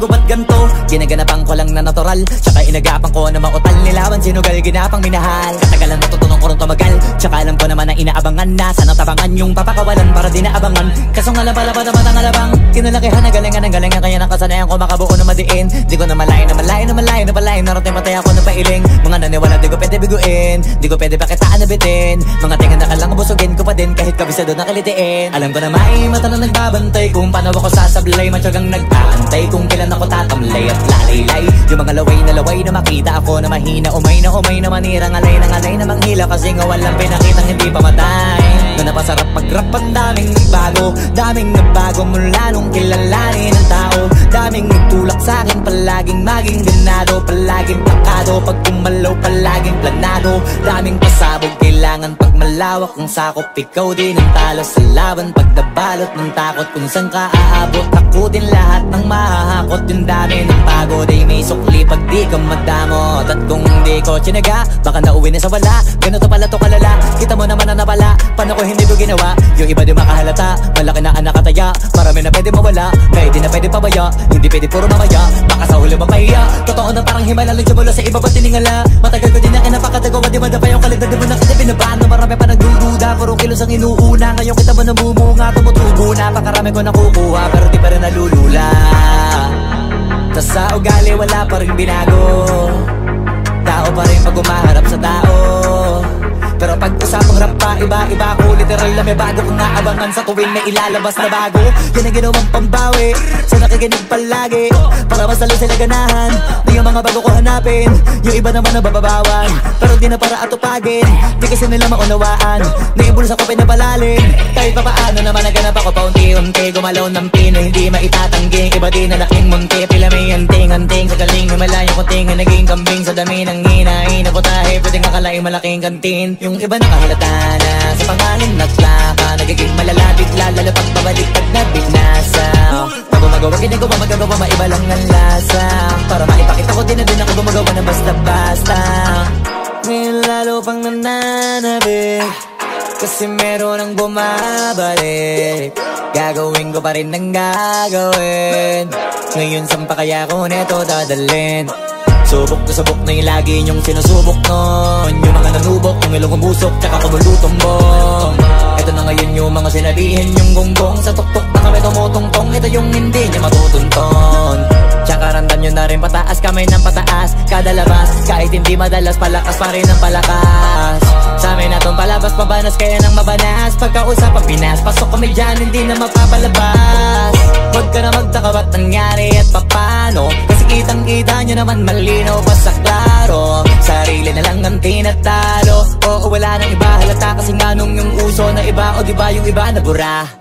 ko ba't ganto. Ginaganapan ko lang na natural. Tsaka inagapan ko na mautal. Nilawan Sinugal ginapang minahal. Katagalan natutunan ko rin tumagal. Tsaka alam ko naman na inaabangan na Sana tabangan yung papakawalan para di naabangan Kaso nga labala pa naman ang alabang. Kinalakihan na galingan ang galingan. Kaya nakasanayan ko makabuo na madiin. Di ko na malayo na malayo na malayo na malayo Narating patay ako na pailing. Mga naniwala di ko pwede biguin. Di ko pwede pakitaan na bitin. Mga tinga na kalang busugin ko pa din. Kahit kabisado na kalitiin. Alam ko na may mata na nagbabantay. Kung paano ako sasablay Matyagang nag-aantay Kung kailan ako tatamlay at lalaylay. Yung mga laway na laway na makita ako na mahina. Umay na umay na manirang alay na alay na manghila. Kasi nga walang pinakitang hindi pa matay. Na napasarap mag-rap ang daming nagbago Daming nagbago mula nung kilalanin ng tao. Daming nagtulak sa akin Palaging maging ganado. Palaging plakado Pag kumalaw palaging planado. Daming pasabog Kailangan pag malawak ang sakop. Ikaw din ang talo sa laban Pag nabalot ng takot. Kung saan ka aabot Ako din lahat ng mahahakot. Yung dami ng pagod Ay may sukli. Pag di ka madamot At kung hindi ko tsinaga Baka nauwi na sa wala. Ganito pala to kalala Kita mo naman na napala Paano ko hindi ko ginawa? Yung iba di makahalata Malaki na anak kataya Marami na pwede mawala di na pwede pabaya. Hindi pwede puro mamaya Baka sa huli mapahiya. Totoo na parang himala Lang mula sa iba ba't tiningala? Matagal ko din na kinapakatagawa Di madapa yung kalidad Di mo na kita binabahan Marami pa nagdududa Puro kilos ang inuuna. Ngayon kita mo namumunga Tumutubo na. Pakarami ko nakukuha Pero di pa rin nalulula. Tas sa ugali wala pa rin binago iba-iba ko Literal na may bago kong naabangan sa tuwing may ilalabas na bago. Yan ang ginawang pambawi Sa nakikinig palagi. Para masalo sila ganahan Na yung mga bago ko hanapin. Yung iba naman na bababawan Pero di na para atupagin. Di kasi nila maunawaan Na yung bulsa ko pinapalalim. Kahit pa paano naman naganap ako paunti-unti Gumalaw ng pino, hindi maitatanggi. Iba din na laking munti Pila may anting-anting Sa galing may malayong kuting Naging kambing sa dami ng hinahin Na putahe, pwedeng akalaing malaking kantin. Yung iba nakahalata na ang lasa. Para maipakita ko din na din ako gumagawa na basta-basta. Ngayon lalo pang nananabik Kasi meron ang bumabalik. Gagawin ko pa rin ang gagawin. Ngayon saan pa kaya ko neto dadalhin? Subok na subok na yung lagi niyong sinusubok nun Yung mga nanubok, yung ilong umusok, tsaka kumulutong bong Ito na ngayon yung mga sinabihin yung gonggong Sa tuktok na kami tumutungtong, ito yung hindi pataas, kamay ng pataas Kada labas, kahit hindi madalas, palakas pa rin ang palakas. Sa amin natong palabas, pabanas, kaya nang mabanas. Pagkausap ang Pinas, pasok kami dyan, hindi na mapapalabas. Huwag ka na magtaka ba't nangyari at papano. Kasi kitang kita nyo naman malinaw pa sa klaro. Sarili na lang ang tinatalo. Oo wala nang iba halata kasi nga nung yung uso na iba. O di ba yung iba na bura